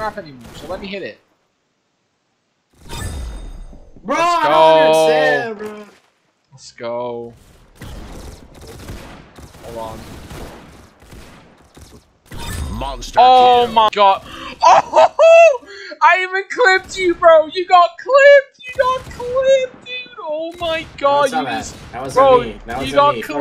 crap anymore, so let me hit it. Bro, Let's go. bro. Let's go. Hold on. Monster Oh kill. my god. Oh! I even clipped you, bro. You got clipped. You got clipped, dude. Oh my god. That You just, that was bro, me. That was you got me. clipped.